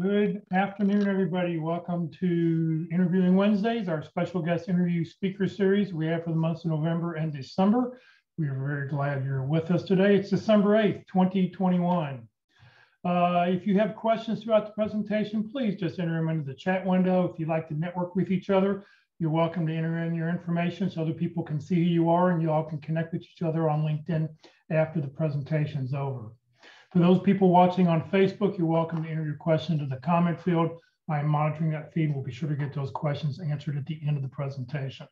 Good afternoon, everybody. Welcome to Interviewing Wednesdays, our special guest interview speaker series we have for the months of November and December. We are very glad you're with us today. It's December 8th, 2021. Uh, if you have questions throughout the presentation, please just enter them into the chat window. If you'd like to network with each other, you're welcome to enter in your information so other people can see who you are and you all can connect with each other on LinkedIn after the presentation is over. For those people watching on Facebook, you're welcome to enter your question into the comment field. I am monitoring that feed. We'll be sure to get those questions answered at the end of the presentation.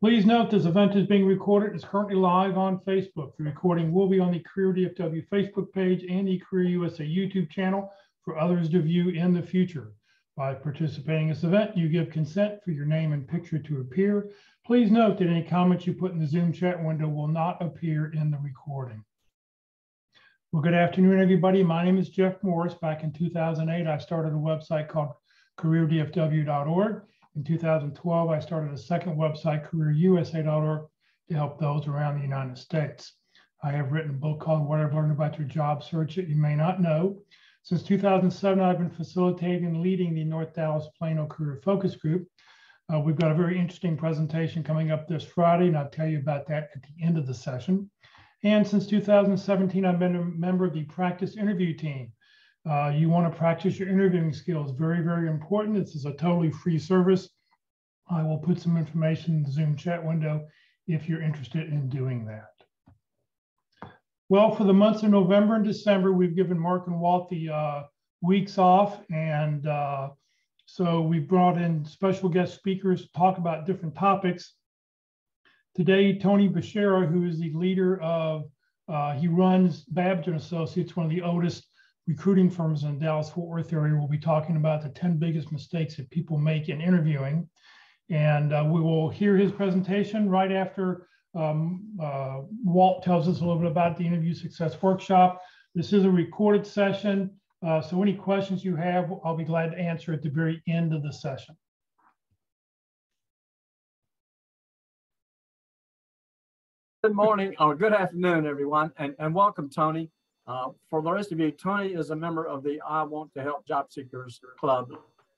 Please note this event is being recorded. It's currently live on Facebook. The recording will be on the Career DFW Facebook page and the Career USA YouTube channel for others to view in the future. By participating in this event, you give consent for your name and picture to appear. Please note that any comments you put in the Zoom chat window will not appear in the recording. Well, good afternoon, everybody. My name is Jeff Morris. Back in 2008, I started a website called careerdfw.org. In 2012, I started a second website, careerusa.org, to help those around the United States. I have written a book called What I've Learned About Your Job Search That You May Not Know. Since 2007, I've been facilitating and leading the North Dallas Plano Career Focus Group. Uh, we've got a very interesting presentation coming up this Friday, and I'll tell you about that at the end of the session. And since 2017, I've been a member of the practice interview team. Uh, you want to practice your interviewing skills. Very, very important. This is a totally free service. I will put some information in the Zoom chat window if you're interested in doing that. Well, for the months of November and December, we've given Mark and Walt the uh, weeks off. And uh, so we brought in special guest speakers to talk about different topics. Today, Tony Beshara, who is the leader of, uh, he runs Babich Associates, one of the oldest recruiting firms in Dallas Fort Worth area, will be talking about the 10 biggest mistakes that people make in interviewing. And uh, we will hear his presentation right after um, uh, Walt tells us a little bit about the Interview Success Workshop. This is a recorded session, uh, so any questions you have, I'll be glad to answer at the very end of the session. Good morning or good afternoon, everyone, and, and welcome, Tony. Uh, for the rest of you, Tony is a member of the I Want to Help Job Seekers Club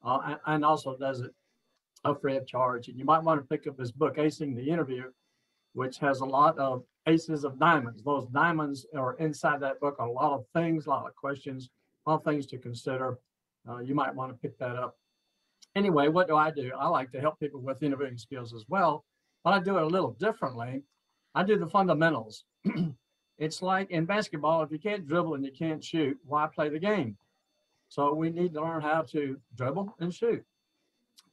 uh, and, and, also does it uh, free of charge. And you might want to pick up his book, Acing the Interview, which has a lot of aces of diamonds. Those diamonds are inside that book, a lot of things, a lot of questions, a lot of things to consider. Uh, you might want to pick that up. Anyway, what do I do? I like to help people with interviewing skills as well, but I do it a little differently. I do the fundamentals. it's like in basketball, if you can't dribble and you can't shoot, why play the game? So we need to learn how to dribble and shoot.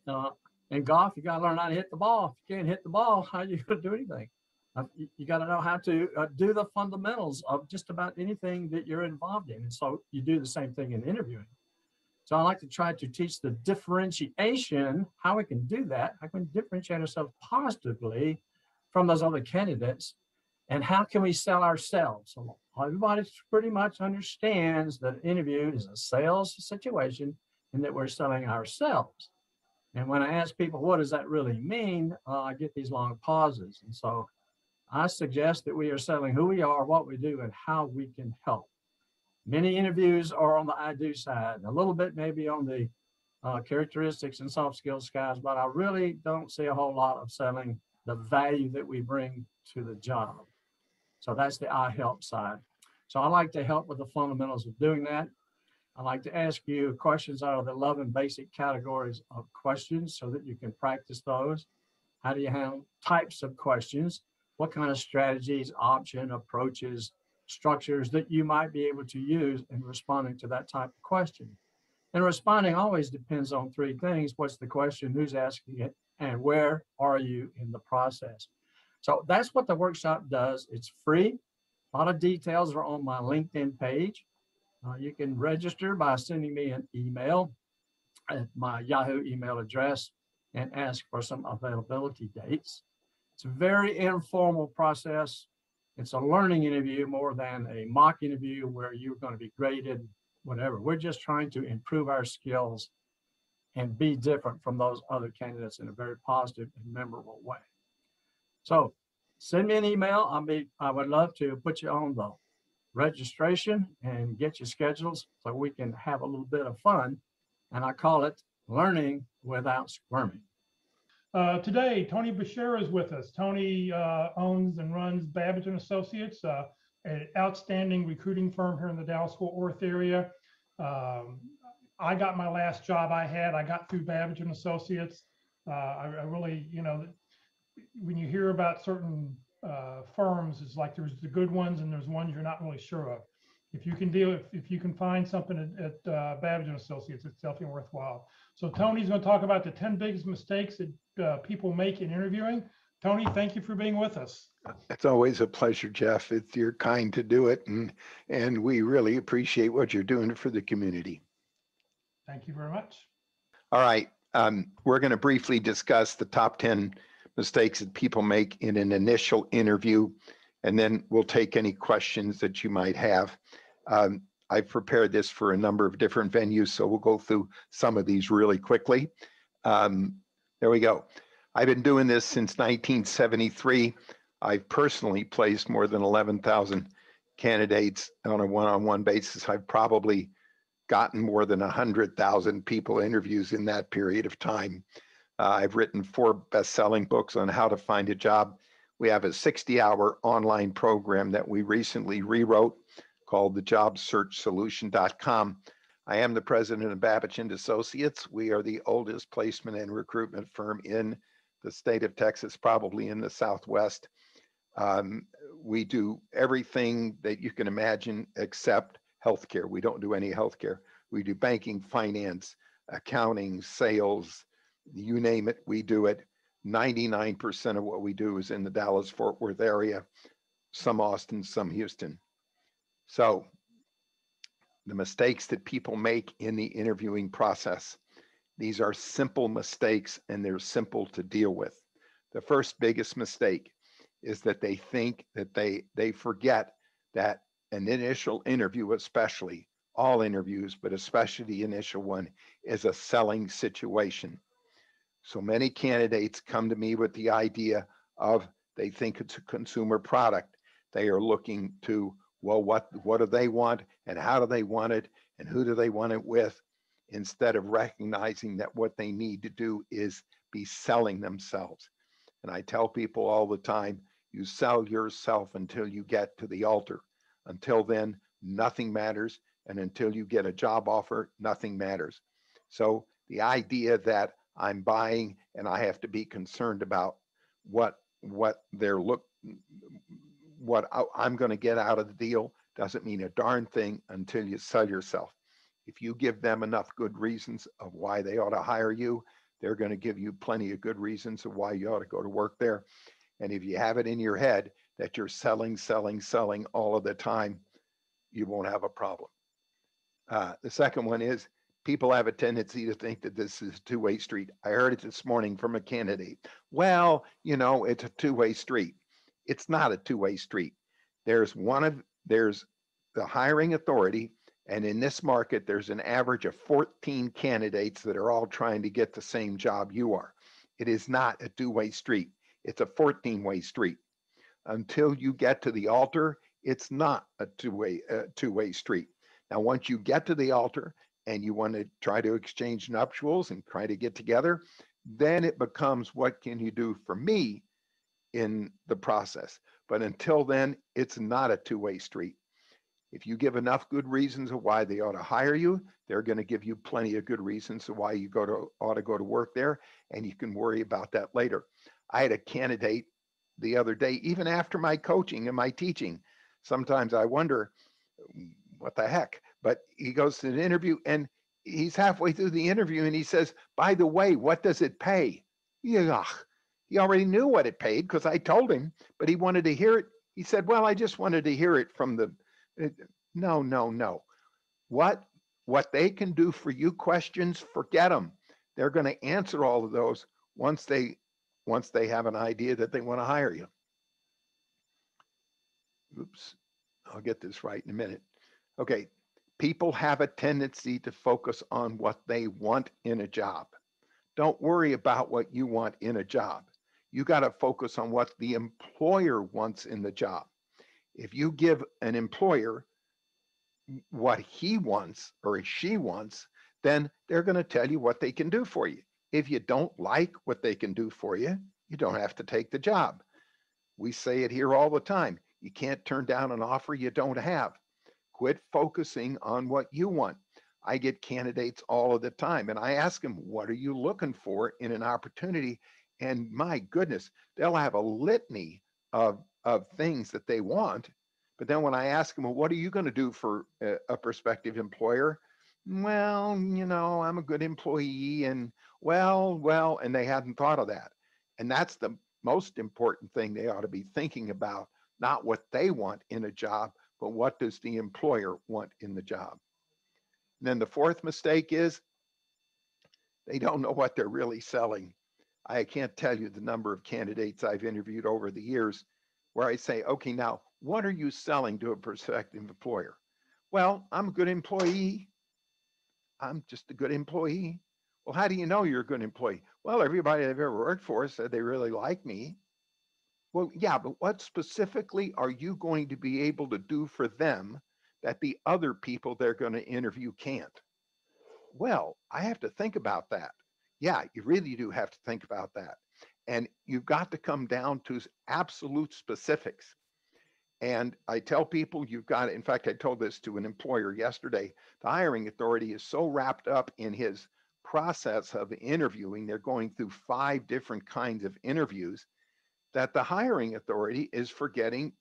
Uh, in golf, you got to learn how to hit the ball. If you can't hit the ball, how are you going to do anything? Uh, you, you got to know how to uh, do the fundamentals of just about anything that you're involved in. And so you do the same thing in interviewing. So I like to try to teach the differentiation, how we can do that, how we can differentiate ourselves positively from those other candidates and how can we sell ourselves? Everybody pretty much understands that interview is a sales situation and that we're selling ourselves. And when I ask people, what does that really mean? Uh, I get these long pauses. And so I suggest that we are selling who we are, what we do, and how we can help. Many interviews are on the I do side, a little bit maybe on the uh, characteristics and soft skills guys, but I really don't see a whole lot of selling the value that we bring to the job. So that's the I help side. So I like to help with the fundamentals of doing that. I like to ask you questions out of the 11 basic categories of questions so that you can practice those. How do you handle types of questions? What kind of strategies, option, approaches, structures that you might be able to use in responding to that type of question? And responding always depends on three things. What's the question? Who's asking it? And where are you in the process? So that's what the workshop does. It's free. A lot of details are on my LinkedIn page. Uh, you can register by sending me an email at my Yahoo email address and ask for some availability dates. It's a very informal process. It's a learning interview more than a mock interview where you're going to be graded, whatever. We're just trying to improve our skills and be different from those other candidates in a very positive and memorable way. So send me an email. I'll be, I would love to put you on the registration and get your schedules so we can have a little bit of fun. And I call it learning without squirming. Uh, today, Tony Bashir is with us. Tony uh, owns and runs Babich and Associates, uh, an outstanding recruiting firm here in the Dallas-Fort Worth area. Um, I got my last job I had. I got through Babich and Associates. Uh, I, I really, you know, when you hear about certain uh, firms, it's like there's the good ones and there's ones you're not really sure of. If you can deal, if, if you can find something at, at uh, Babich and Associates, it's definitely worthwhile. So Tony's going to talk about the 10 biggest mistakes that uh, people make in interviewing. Tony, thank you for being with us. It's always a pleasure, Jeff. It's you're kind to do it, and and we really appreciate what you're doing for the community. Thank you very much. All right, um, we're going to briefly discuss the top ten mistakes that people make in an initial interview, and then we'll take any questions that you might have. Um, I've prepared this for a number of different venues, so we'll go through some of these really quickly. Um, there we go. I've been doing this since 1973. I've personally placed more than 11,000 candidates on a one-on-one basis. I've probably gotten more than 100,000 people interviews in that period of time. Uh, I've written four best-selling books on how to find a job. We have a 60-hour online program that we recently rewrote called the jobsearchsolution.com. I am the president of Babich and Associates. We are the oldest placement and recruitment firm in the state of Texas, probably in the Southwest. Um, we do everything that you can imagine except healthcare. We don't do any healthcare. We do banking, finance, accounting, sales, you name it, we do it. 99% of what we do is in the Dallas Fort Worth area, some Austin, some Houston. So the mistakes that people make in the interviewing process. These are simple mistakes and they're simple to deal with. The first biggest mistake is that they think that they they forget that an initial interview especially all interviews but especially the initial one is a selling situation. So many candidates come to me with the idea of they think it's a consumer product. They are looking to well what what do they want and how do they want it and who do they want it with instead of recognizing that what they need to do is be selling themselves and i tell people all the time you sell yourself until you get to the altar until then nothing matters and until you get a job offer nothing matters so the idea that i'm buying and i have to be concerned about what what they're look what I'm going to get out of the deal doesn't mean a darn thing until you sell yourself. If you give them enough good reasons of why they ought to hire you, they're going to give you plenty of good reasons of why you ought to go to work there. And if you have it in your head that you're selling, selling, selling all of the time, you won't have a problem. Uh, the second one is people have a tendency to think that this is a two-way street. I heard it this morning from a candidate. Well, you know, it's a two-way street it's not a two-way street. There's one of there's the hiring authority, and in this market, there's an average of 14 candidates that are all trying to get the same job you are. It is not a two-way street. It's a 14-way street. Until you get to the altar, it's not a two-way uh, two-way street. Now, once you get to the altar and you want to try to exchange nuptials and try to get together, then it becomes what can you do for me in the process. But until then, it's not a two-way street. If you give enough good reasons of why they ought to hire you, they're going to give you plenty of good reasons of why you go to ought to go to work there, and you can worry about that later. I had a candidate the other day, even after my coaching and my teaching. Sometimes I wonder what the heck. But he goes to an interview and he's halfway through the interview and he says, "By the way, what does it pay?" Yeah, he already knew what it paid because I told him, but he wanted to hear it. He said, Well, I just wanted to hear it from the. Uh, no, no, no. What what they can do for you questions, forget them. They're going to answer all of those once they once they have an idea that they want to hire you. Oops, I'll get this right in a minute. Okay, people have a tendency to focus on what they want in a job. Don't worry about what you want in a job. You got to focus on what the employer wants in the job. If you give an employer what he wants or she wants, then they're going to tell you what they can do for you. If you don't like what they can do for you, you don't have to take the job. We say it here all the time. You can't turn down an offer you don't have. Quit focusing on what you want. I get candidates all of the time and I ask them, what are you looking for in an opportunity? And my goodness, they'll have a litany of, of things that they want. But then when I ask them, well, what are you going to do for a, a prospective employer? Well, you know, I'm a good employee and well, well, and they hadn't thought of that. And that's the most important thing they ought to be thinking about, not what they want in a job, but what does the employer want in the job? And then the fourth mistake is they don't know what they're really selling. I can't tell you the number of candidates I've interviewed over the years where I say, okay, now what are you selling to a prospective employer? Well, I'm a good employee. I'm just a good employee. Well, how do you know you're a good employee? Well, everybody I've ever worked for said they really like me. Well, yeah, but what specifically are you going to be able to do for them that the other people they're going to interview can't? Well, I have to think about that. Yeah, you really do have to think about that. And you've got to come down to absolute specifics. And I tell people you've got, in fact, I told this to an employer yesterday. The hiring authority is so wrapped up in his process of interviewing, they're going through five different kinds of interviews, that the hiring authority is forgetting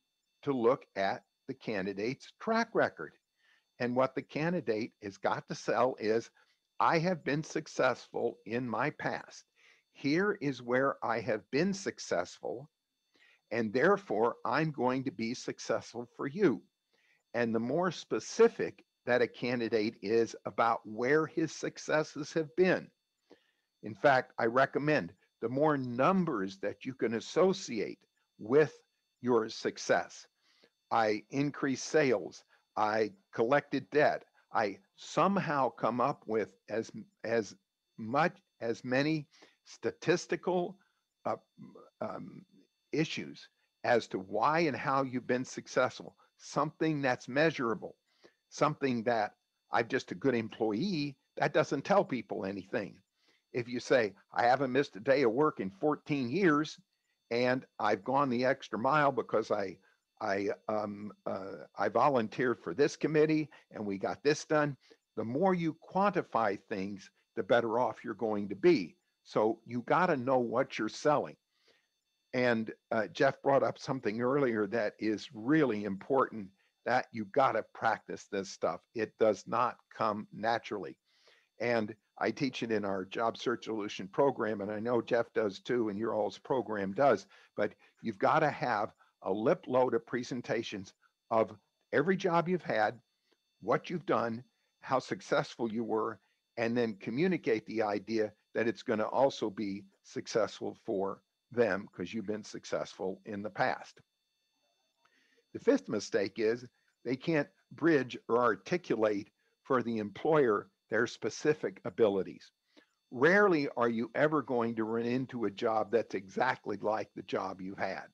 to look at the candidate's track record. And what the candidate has got to sell is I have been successful in my past. Here is where I have been successful. And therefore, I'm going to be successful for you. And the more specific that a candidate is about where his successes have been. In fact, I recommend the more numbers that you can associate with your success. I increased sales, I collected debt, I somehow come up with as as much as many statistical uh, um, issues as to why and how you've been successful, something that's measurable, something that I'm just a good employee, that doesn't tell people anything. If you say, I haven't missed a day of work in 14 years and I've gone the extra mile because I I um, uh, I volunteered for this committee and we got this done. The more you quantify things, the better off you're going to be. So you got to know what you're selling. And uh, Jeff brought up something earlier that is really important that you got to practice this stuff. It does not come naturally. And I teach it in our job search solution program, and I know Jeff does too, and your all's program does. But you've got to have a lip load of presentations of every job you've had, what you've done, how successful you were, and then communicate the idea that it's going to also be successful for them because you've been successful in the past. The fifth mistake is they can't bridge or articulate for the employer their specific abilities. Rarely are you ever going to run into a job that's exactly like the job you had.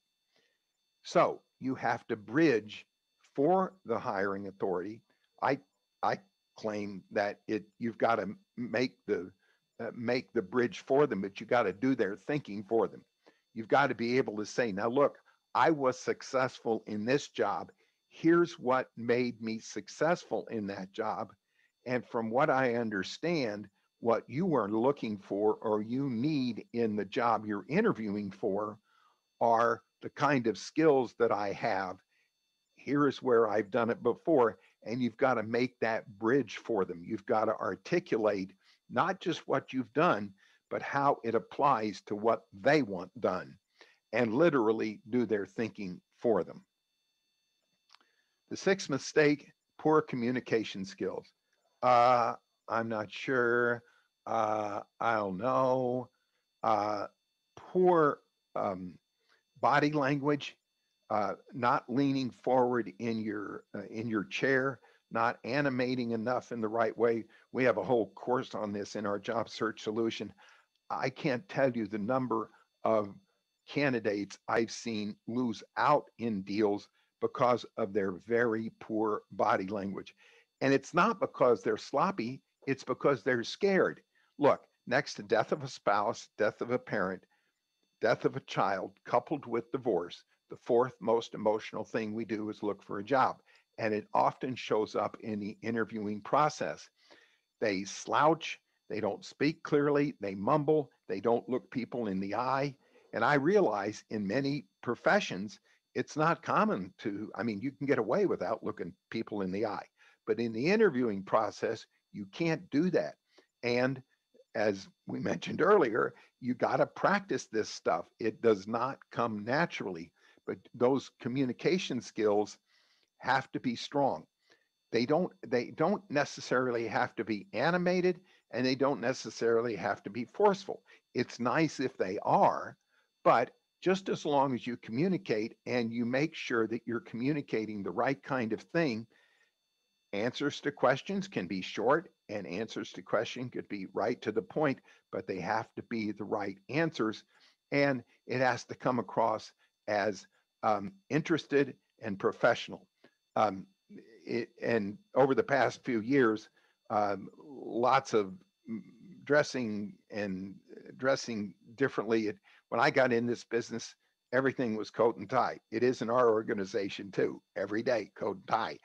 So you have to bridge for the hiring authority. I I claim that it you've got to make the uh, make the bridge for them, but you got to do their thinking for them. You've got to be able to say, now look, I was successful in this job. Here's what made me successful in that job. And from what I understand, what you are looking for or you need in the job you're interviewing for are the kind of skills that I have. Here is where I've done it before. And you've got to make that bridge for them. You've got to articulate not just what you've done, but how it applies to what they want done and literally do their thinking for them. The sixth mistake poor communication skills. Uh, I'm not sure. Uh, I don't know. Uh, poor um, body language, uh, not leaning forward in your uh, in your chair, not animating enough in the right way. We have a whole course on this in our job search solution. I can't tell you the number of candidates I've seen lose out in deals because of their very poor body language. And it's not because they're sloppy, it's because they're scared. Look, next to death of a spouse, death of a parent, death of a child, coupled with divorce, the fourth most emotional thing we do is look for a job. And it often shows up in the interviewing process. They slouch, they don't speak clearly, they mumble, they don't look people in the eye. And I realize in many professions, it's not common to, I mean, you can get away without looking people in the eye. But in the interviewing process, you can't do that. And as we mentioned earlier, you got to practice this stuff. It does not come naturally, but those communication skills have to be strong. They don't they don't necessarily have to be animated and they don't necessarily have to be forceful. It's nice if they are, but just as long as you communicate and you make sure that you're communicating the right kind of thing, answers to questions can be short and answers to question could be right to the point, but they have to be the right answers. And it has to come across as um, interested and professional. Um, it, and over the past few years, um, lots of dressing and uh, dressing differently. It, when I got in this business, everything was coat and tie. It is in our organization too. Every day, coat and tie.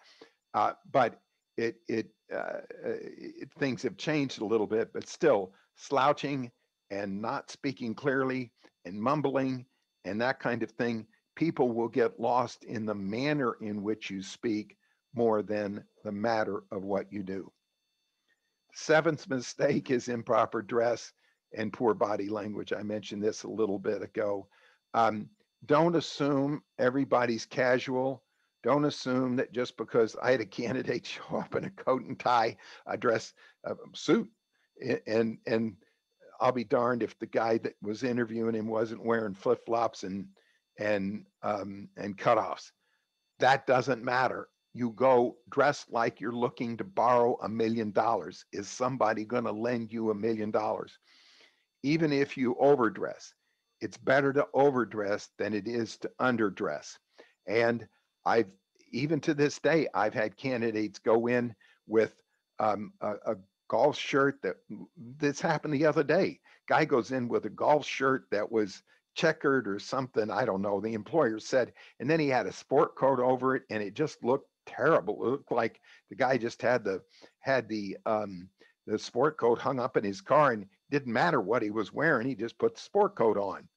Uh, but it it, uh, it things have changed a little bit, but still slouching and not speaking clearly and mumbling and that kind of thing. People will get lost in the manner in which you speak more than the matter of what you do. Seventh mistake is improper dress and poor body language. I mentioned this a little bit ago. Um, don't assume everybody's casual. Don't assume that just because I had a candidate show up in a coat and tie, a dress, a suit, and and I'll be darned if the guy that was interviewing him wasn't wearing flip flops and and um, and cutoffs. That doesn't matter. You go dressed like you're looking to borrow a million dollars. Is somebody going to lend you a million dollars? Even if you overdress, it's better to overdress than it is to underdress. And I've even to this day, I've had candidates go in with um, a, a golf shirt that this happened the other day. Guy goes in with a golf shirt that was checkered or something. I don't know. The employer said, and then he had a sport coat over it, and it just looked terrible. It looked like the guy just had the had the um, the sport coat hung up in his car, and didn't matter what he was wearing. He just put the sport coat on.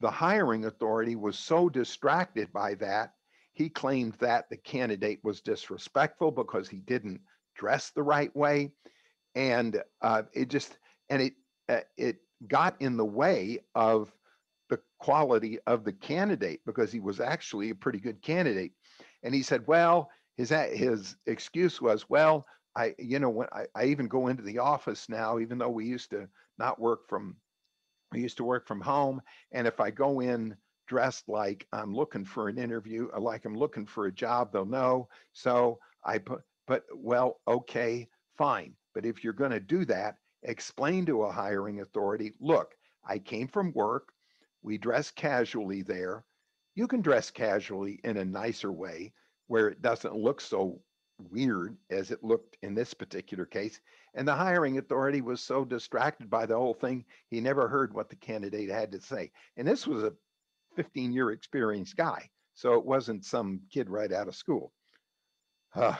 The hiring authority was so distracted by that, he claimed that the candidate was disrespectful because he didn't dress the right way, and uh, it just and it uh, it got in the way of the quality of the candidate because he was actually a pretty good candidate. And he said, well, his his excuse was, well, I you know when I, I even go into the office now, even though we used to not work from we used to work from home, and if I go in dressed like I'm looking for an interview, uh, like I'm looking for a job, they'll know. So I put, but well, okay, fine. But if you're going to do that, explain to a hiring authority, look, I came from work. We dress casually there. You can dress casually in a nicer way where it doesn't look so weird as it looked in this particular case. And the hiring authority was so distracted by the whole thing, he never heard what the candidate had to say. And this was a 15 year experienced guy. So it wasn't some kid right out of school. Uh,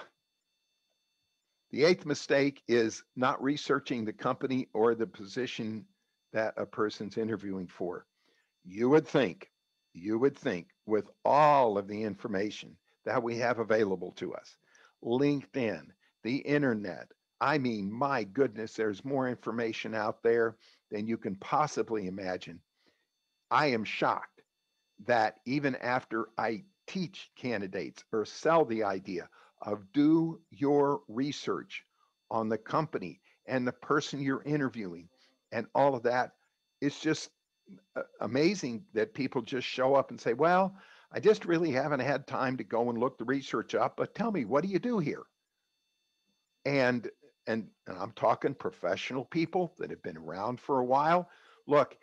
the eighth mistake is not researching the company or the position that a person's interviewing for. You would think, you would think with all of the information that we have available to us, LinkedIn, the internet, I mean, my goodness, there's more information out there than you can possibly imagine. I am shocked that even after I teach candidates or sell the idea of do your research on the company and the person you're interviewing and all of that, it's just amazing that people just show up and say, well, I just really haven't had time to go and look the research up, but tell me, what do you do here? And and, and I'm talking professional people that have been around for a while. Look,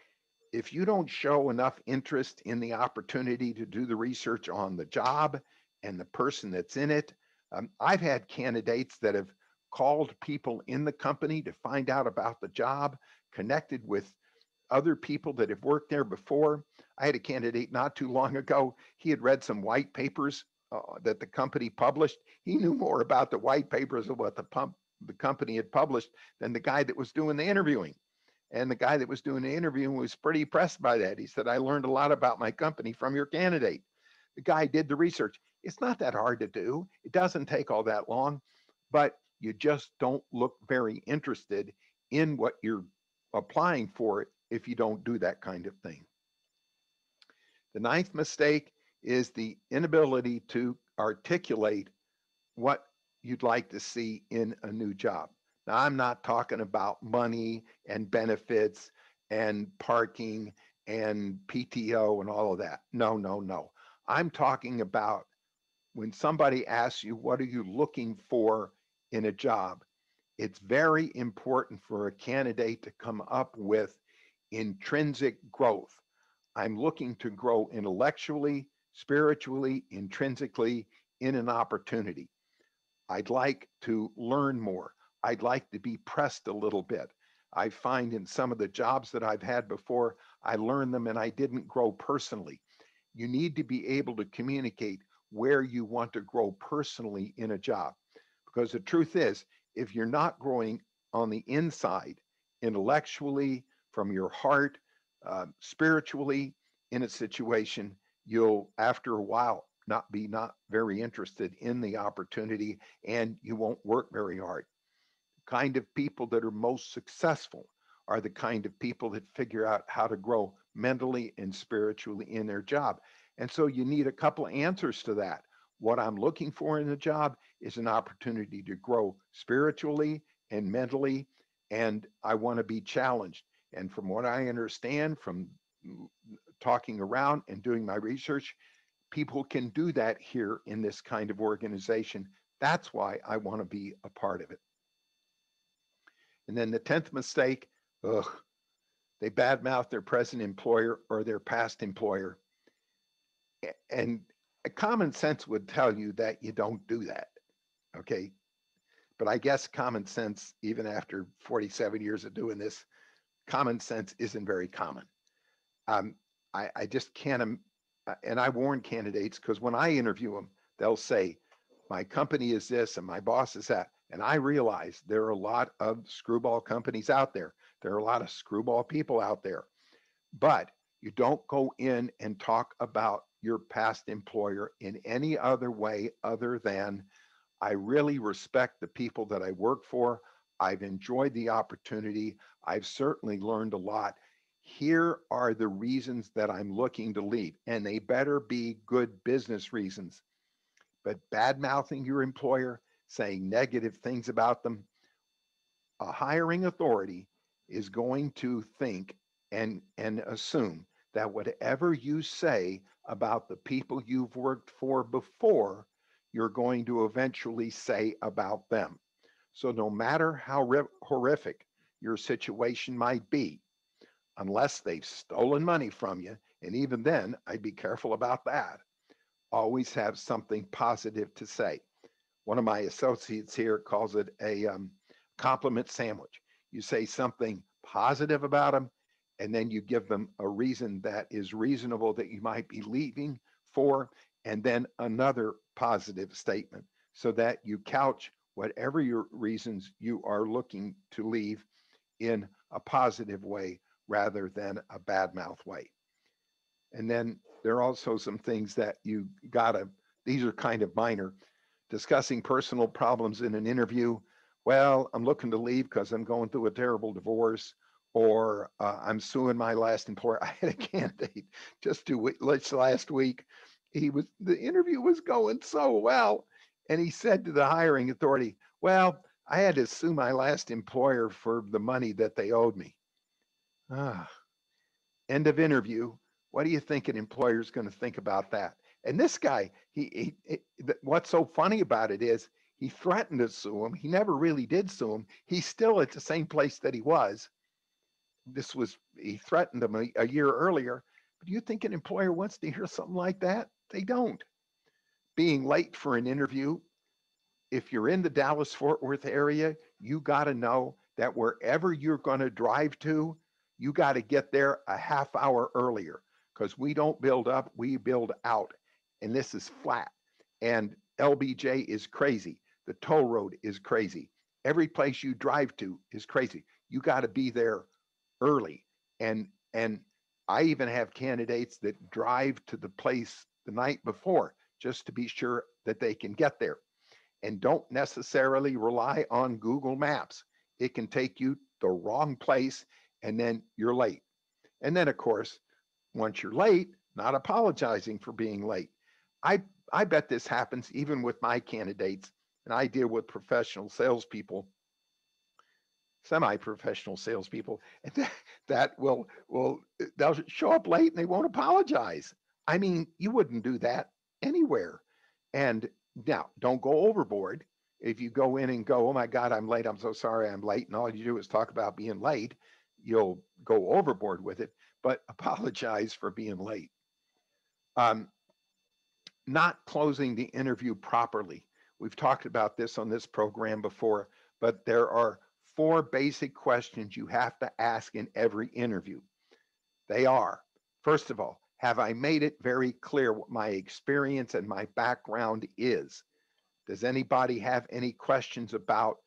if you don't show enough interest in the opportunity to do the research on the job and the person that's in it, um, I've had candidates that have called people in the company to find out about the job, connected with other people that have worked there before. I had a candidate not too long ago. He had read some white papers uh, that the company published. He knew more about the white papers of what the pump the company had published than the guy that was doing the interviewing. And the guy that was doing the interviewing was pretty impressed by that. He said, I learned a lot about my company from your candidate. The guy did the research. It's not that hard to do. It doesn't take all that long, but you just don't look very interested in what you're applying for if you don't do that kind of thing. The ninth mistake is the inability to articulate what you'd like to see in a new job. Now, I'm not talking about money and benefits and parking and PTO and all of that. No, no, no. I'm talking about when somebody asks you, what are you looking for in a job? It's very important for a candidate to come up with intrinsic growth. I'm looking to grow intellectually, spiritually, intrinsically in an opportunity. I'd like to learn more. I'd like to be pressed a little bit. I find in some of the jobs that I've had before, I learned them and I didn't grow personally. You need to be able to communicate where you want to grow personally in a job. Because the truth is, if you're not growing on the inside, intellectually, from your heart, uh, spiritually, in a situation, you'll, after a while, not be not very interested in the opportunity and you won't work very hard. Kind of people that are most successful are the kind of people that figure out how to grow mentally and spiritually in their job. And so you need a couple of answers to that. What I'm looking for in a job is an opportunity to grow spiritually and mentally, and I want to be challenged. And from what I understand from talking around and doing my research, people can do that here in this kind of organization. That's why I want to be a part of it. And then the 10th mistake, ugh, they badmouth their present employer or their past employer. And common sense would tell you that you don't do that. Okay. But I guess common sense, even after 47 years of doing this, common sense isn't very common. Um, I, I just can't, and I warn candidates because when I interview them, they'll say, my company is this and my boss is that. And I realize there are a lot of screwball companies out there. There are a lot of screwball people out there. But you don't go in and talk about your past employer in any other way other than I really respect the people that I work for. I've enjoyed the opportunity. I've certainly learned a lot. Here are the reasons that I'm looking to leave, and they better be good business reasons. But bad mouthing your employer, saying negative things about them, a hiring authority is going to think and, and assume that whatever you say about the people you've worked for before, you're going to eventually say about them. So no matter how horrific your situation might be, unless they've stolen money from you, and even then, I'd be careful about that. Always have something positive to say. One of my associates here calls it a um, compliment sandwich. You say something positive about them, and then you give them a reason that is reasonable that you might be leaving for, and then another positive statement so that you couch whatever your reasons you are looking to leave in a positive way rather than a bad mouth way. And then there are also some things that you gotta, these are kind of minor. Discussing personal problems in an interview. Well, I'm looking to leave because I'm going through a terrible divorce or uh, I'm suing my last employer. I had a candidate just two weeks last week. He was the interview was going so well, and he said to the hiring authority, "Well, I had to sue my last employer for the money that they owed me." Ah, end of interview. What do you think an employer is going to think about that? And this guy, he, he, he, what's so funny about it is he threatened to sue him. He never really did sue him. He's still at the same place that he was this was, he threatened him a, a year earlier. But do you think an employer wants to hear something like that? They don't. Being late for an interview, if you're in the Dallas Fort Worth area, you got to know that wherever you're going to drive to, you got to get there a half hour earlier because we don't build up, we build out. And this is flat. And LBJ is crazy. The toll road is crazy. Every place you drive to is crazy. You got to be there early. And and I even have candidates that drive to the place the night before just to be sure that they can get there. And don't necessarily rely on Google Maps. It can take you the wrong place and then you're late. And then of course, once you're late, not apologizing for being late. I I bet this happens even with my candidates, and I deal with professional salespeople, semi-professional salespeople, and that, that will will they'll show up late and they won't apologize. I mean, you wouldn't do that anywhere. And now, don't go overboard. If you go in and go, oh my God, I'm late. I'm so sorry, I'm late, and all you do is talk about being late, you'll go overboard with it. But apologize for being late. Um, not closing the interview properly. We've talked about this on this program before, but there are four basic questions you have to ask in every interview. They are, first of all, have I made it very clear what my experience and my background is? Does anybody have any questions about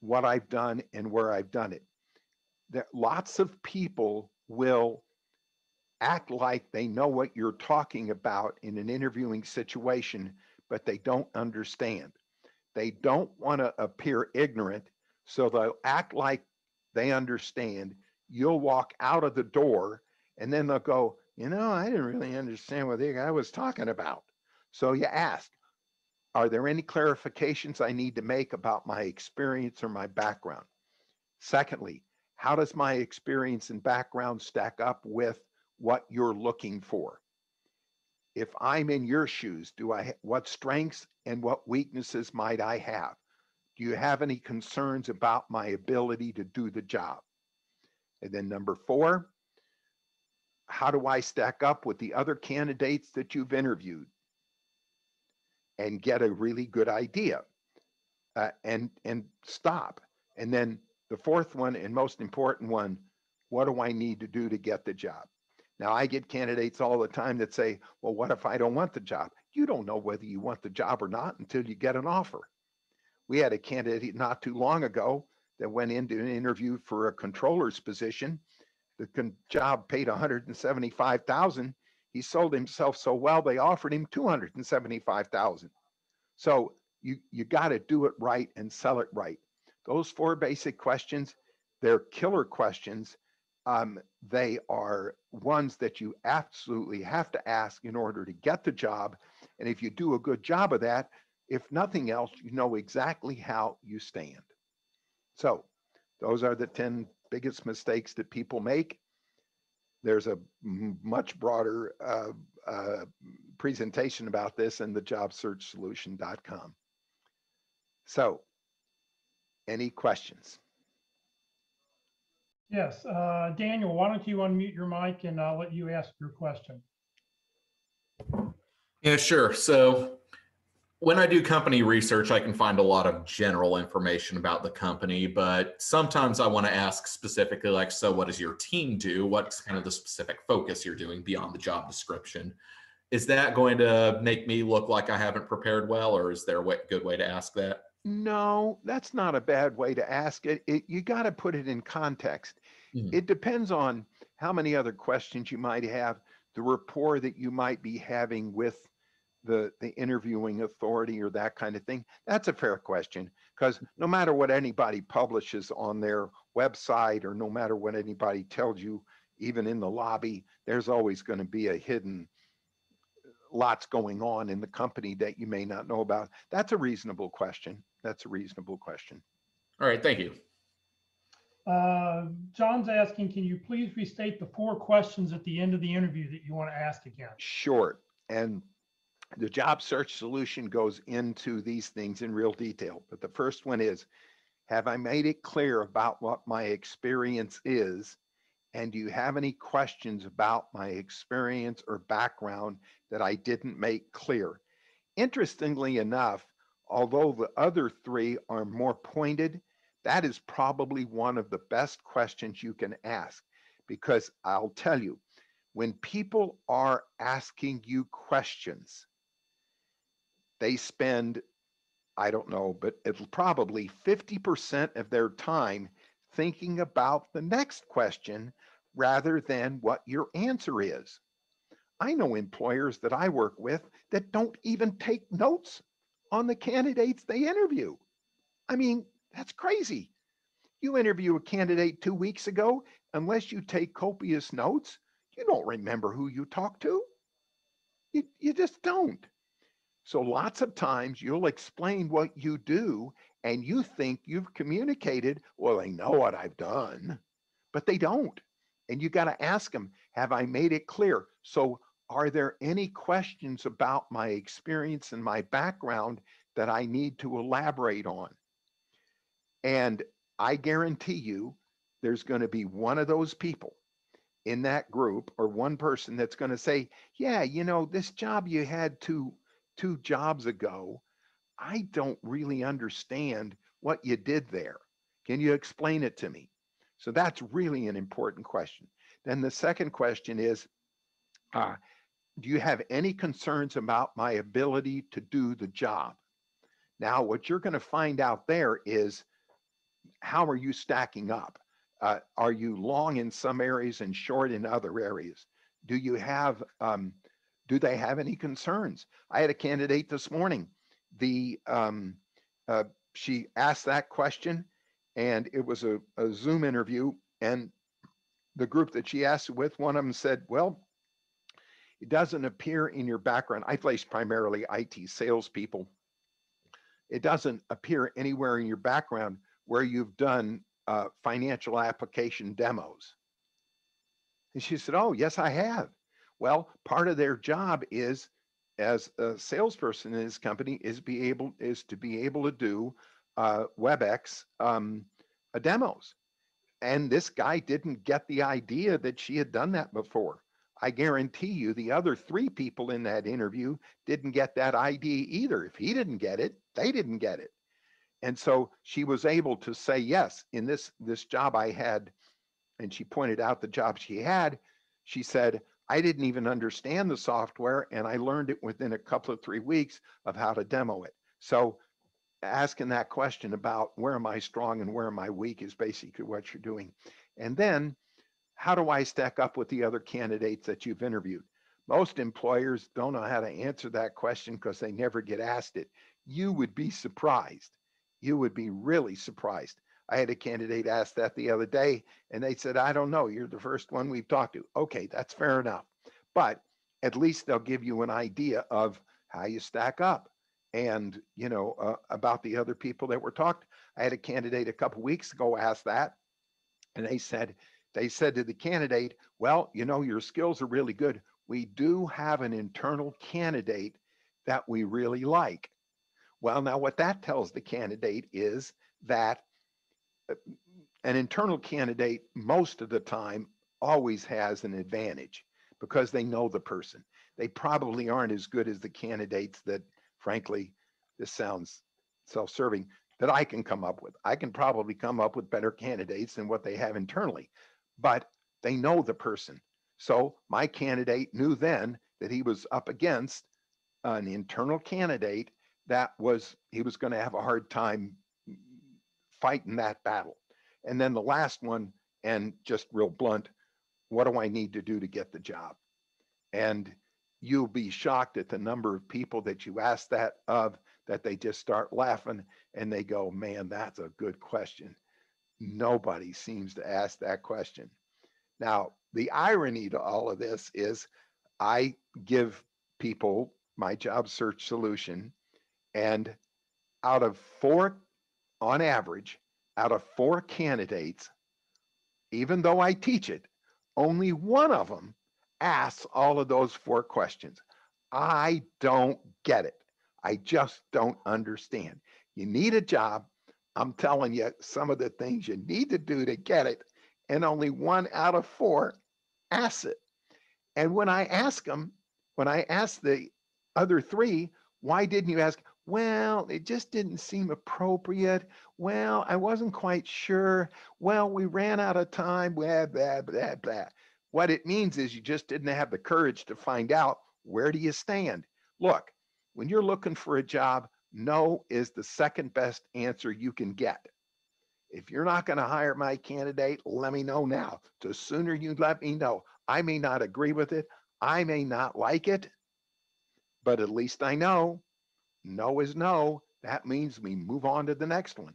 what I've done and where I've done it? There, lots of people will act like they know what you're talking about in an interviewing situation, but they don't understand. They don't want to appear ignorant, so they'll act like they understand. You'll walk out of the door and then they'll go, you know, I didn't really understand what the guy was talking about. So you ask, are there any clarifications I need to make about my experience or my background? Secondly, how does my experience and background stack up with what you're looking for? If I'm in your shoes, do I what strengths and what weaknesses might I have? Do you have any concerns about my ability to do the job? And then number 4, how do I stack up with the other candidates that you've interviewed? And get a really good idea. Uh, and and stop. And then the fourth one and most important one, what do I need to do to get the job? Now, I get candidates all the time that say, well, what if I don't want the job? You don't know whether you want the job or not until you get an offer. We had a candidate not too long ago that went into an interview for a controller's position. The job paid 175,000. He sold himself so well they offered him 275,000. So you you got to do it right and sell it right. Those four basic questions, they're killer questions. Um, they are ones that you absolutely have to ask in order to get the job. And if you do a good job of that, if nothing else, you know exactly how you stand. So those are the 10 biggest mistakes that people make. There's a much broader uh, uh, presentation about this in the jobsearchsolution.com. So any questions? Yes, uh, Daniel, why don't you unmute your mic and I'll let you ask your question. Yeah, sure. So when I do company research, I can find a lot of general information about the company, but sometimes I want to ask specifically, like, so what does your team do? What's kind of the specific focus you're doing beyond the job description? Is that going to make me look like I haven't prepared well, or is there a way, good way to ask that? No, that's not a bad way to ask it. it you got to put it in context. Mhm. It depends on how many other questions you might have, the rapport that you might be having with the the interviewing authority or that kind of thing. That's a fair question because no matter what anybody publishes on their website or no matter what anybody tells you, even in the lobby, there's always going to be a hidden lots going on in the company that you may not know about. That's a reasonable question. That's a reasonable question. All right, thank you. Uh, John's asking, can you please restate the four questions at the end of the interview that you want to ask again? Sure. And the job search solution goes into these things in real detail. But the first one is Have I made it clear about what my experience is And do you have any questions about my experience or background that I didn't make clear? Interestingly enough, although the other three are more pointed, that is probably one of the best questions you can ask. Because I'll tell you, when people are asking you questions, they spend, I don't know, but it'll probably 50% of their time thinking about the next question rather than what your answer is. I know employers that I work with that don't even take notes on the candidates they interview. I mean, that's crazy. You interview a candidate two weeks ago, unless you take copious notes, you don't remember who you talked to. You, you just don't. So lots of times you'll explain what you do and you think you've communicated, well, they know what I've done, but they don't. And you got to ask them, have I made it clear? So are there any questions about my experience and my background that I need to elaborate on? And I guarantee you, there's going to be one of those people in that group or one person that's going to say, yeah, you know, this job you had two, two jobs ago, I don't really understand what you did there. Can you explain it to me? So that's really an important question. Then the second question is, uh, do you have any concerns about my ability to do the job? Now, what you're going to find out there is how are you stacking up? Uh, are you long in some areas and short in other areas? Do you have, um, do they have any concerns? I had a candidate this morning. The, um, uh, she asked that question and it was a, a Zoom interview and the group that she asked with, one of them said, well, it doesn't appear in your background. I place primarily IT salespeople. It doesn't appear anywhere in your background where you've done uh, financial application demos. And she said, Oh, yes, I have. Well, part of their job is as a salesperson in this company is be able is to be able to do uh, WebEx um, uh, demos. And this guy didn't get the idea that she had done that before. I guarantee you the other three people in that interview didn't get that idea either. If he didn't get it, they didn't get it. And so she was able to say, yes, in this, this job I had, and she pointed out the job she had, she said, I didn't even understand the software and I learned it within a couple of three weeks of how to demo it. So asking that question about where am I strong and where am I weak is basically what you're doing. And then how do I stack up with the other candidates that you've interviewed? Most employers don't know how to answer that question because they never get asked it. You would be surprised. You would be really surprised. I had a candidate ask that the other day and they said, I don't know. You're the first one we've talked to. Okay, that's fair enough. But at least they'll give you an idea of how you stack up and, you know, uh, about the other people that were talked. I had a candidate a couple weeks ago ask that and they said, they said to the candidate, well, you know, your skills are really good. We do have an internal candidate that we really like. Well, now what that tells the candidate is that an internal candidate most of the time always has an advantage because they know the person. They probably aren't as good as the candidates that, frankly, this sounds self-serving, that I can come up with. I can probably come up with better candidates than what they have internally but they know the person. So my candidate knew then that he was up against an internal candidate that was, he was going to have a hard time fighting that battle. And then the last one, and just real blunt, what do I need to do to get the job? And you'll be shocked at the number of people that you ask that of that they just start laughing and they go, man, that's a good question. Nobody seems to ask that question. Now, the irony to all of this is I give people my job search solution, and out of four, on average, out of four candidates, even though I teach it, only one of them asks all of those four questions. I don't get it. I just don't understand. You need a job. I'm telling you some of the things you need to do to get it. and only one out of four asks it. And when I ask them, when I ask the other three, why didn't you ask? Well, it just didn't seem appropriate. Well, I wasn't quite sure. Well, we ran out of time, blah, blah, blah, blah. What it means is you just didn't have the courage to find out where do you stand. Look, when you're looking for a job, no is the second best answer you can get. If you're not going to hire my candidate, let me know now. The sooner you let me know, I may not agree with it. I may not like it, but at least I know no is no. That means we move on to the next one.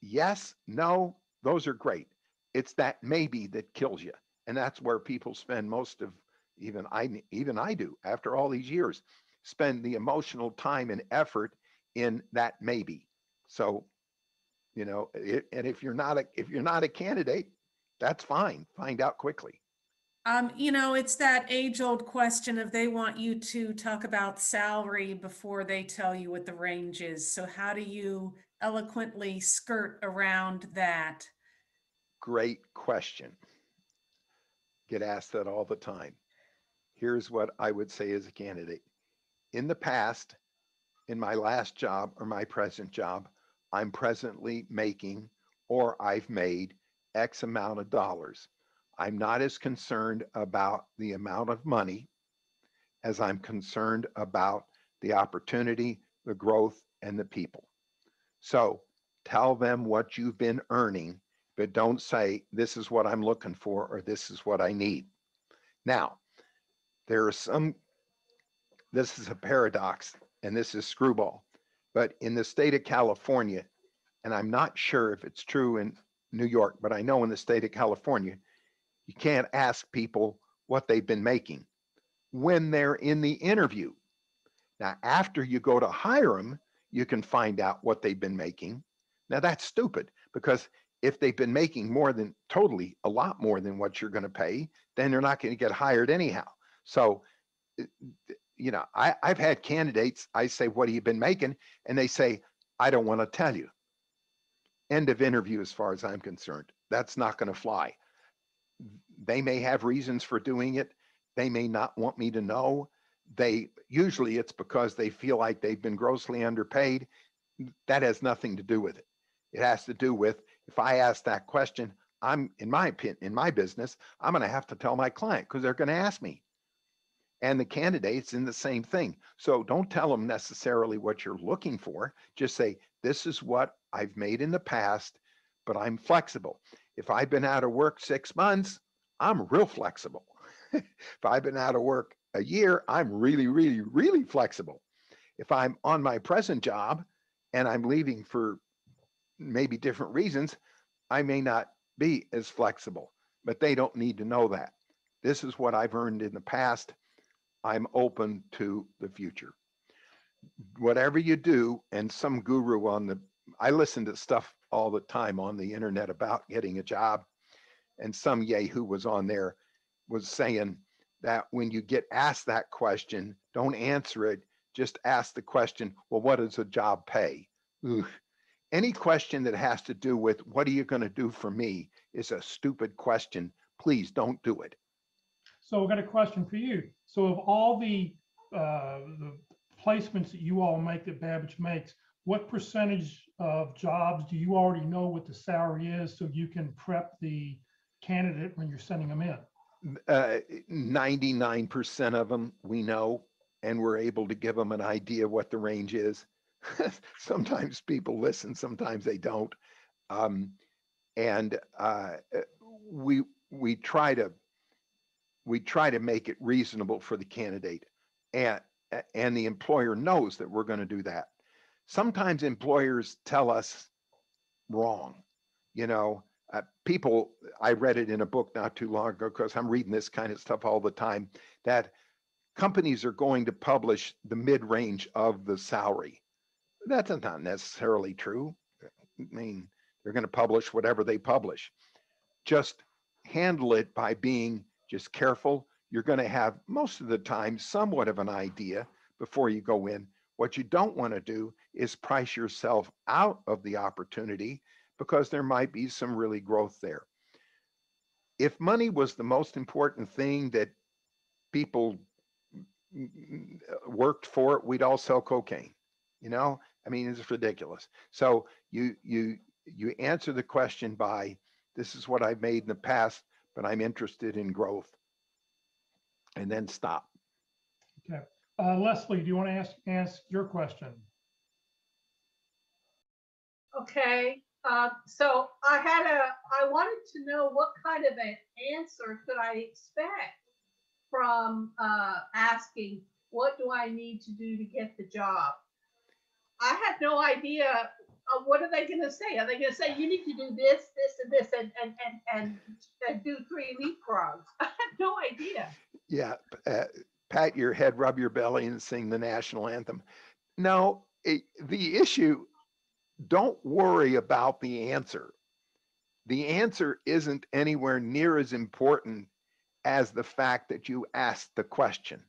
Yes, no, those are great. It's that maybe that kills you. And that's where people spend most of even I even I do after all these years spend the emotional time and effort in that maybe. So, you know, it, and if you're not a if you're not a candidate, that's fine. Find out quickly. Um, you know, it's that age old question of they want you to talk about salary before they tell you what the range is. So how do you eloquently skirt around that? Great question. Get asked that all the time. Here's what I would say as a candidate. In the past, in my last job or my present job, I'm presently making or I've made X amount of dollars. I'm not as concerned about the amount of money as I'm concerned about the opportunity, the growth, and the people. So tell them what you've been earning, but don't say, this is what I'm looking for or this is what I need. Now, there are some, this is a paradox and this is screwball, but in the state of California, and I'm not sure if it's true in New York, but I know in the state of California, you can't ask people what they've been making when they're in the interview. Now, after you go to hire them, you can find out what they've been making. Now, that's stupid because if they've been making more than totally a lot more than what you're going to pay, then they're not going to get hired anyhow. So, uh, you know, I, I've had candidates, I say, What have you been making? And they say, I don't want to tell you. End of interview, as far as I'm concerned. That's not going to fly. They may have reasons for doing it. They may not want me to know. They usually it's because they feel like they've been grossly underpaid. That has nothing to do with it. It has to do with if I ask that question, I'm in my opinion, in my business, I'm going to have to tell my client because they're going to ask me. And the candidates in the same thing. So don't tell them necessarily what you're looking for. Just say, this is what I've made in the past, but I'm flexible. If I've been out of work six months, I'm real flexible. if I've been out of work a year, I'm really, really, really flexible. If I'm on my present job and I'm leaving for maybe different reasons, I may not be as flexible, but they don't need to know that. This is what I've earned in the past. I'm open to the future. Whatever you do, and some guru on the, I listen to stuff all the time on the internet about getting a job. And some yahoo was on there was saying that when you get asked that question, don't answer it. Just ask the question, well, what does a job pay? Ugh. Any question that has to do with what are you going to do for me is a stupid question. Please don't do it. So I've got a question for you. So of all the, uh, the placements that you all make that Babich makes, what percentage of jobs do you already know what the salary is so you can prep the candidate when you're sending them in? Uh, 99% of them we know, and we're able to give them an idea what the range is. sometimes people listen, sometimes they don't. Um, and uh, we we try to we try to make it reasonable for the candidate, and and the employer knows that we're going to do that. Sometimes employers tell us wrong. You know, uh, people. I read it in a book not too long ago because I'm reading this kind of stuff all the time. That companies are going to publish the mid range of the salary that's not necessarily true. I mean, they're going to publish whatever they publish. Just handle it by being just careful. You're going to have most of the time somewhat of an idea before you go in. What you don't want to do is price yourself out of the opportunity because there might be some really growth there. if money was the most important thing that people worked for, we'd all sell cocaine. You know, I mean, it's ridiculous. So you you you answer the question by this is what I've made in the past, but I'm interested in growth. And then stop. Okay. Uh, Leslie, do you want to ask, ask your question? Okay, uh, so I had a, I wanted to know what kind of an answer could I expect from uh, asking, what do I need to do to get the job? I had no idea. Uh, what are they going to say? Are they going to say you need to do this, this, and this, and and and and, and do three leapfrogs? I had no idea. Yeah, uh, pat your head, rub your belly, and sing the national anthem. No, it, the issue. Don't worry about the answer. The answer isn't anywhere near as important as the fact that you asked the question.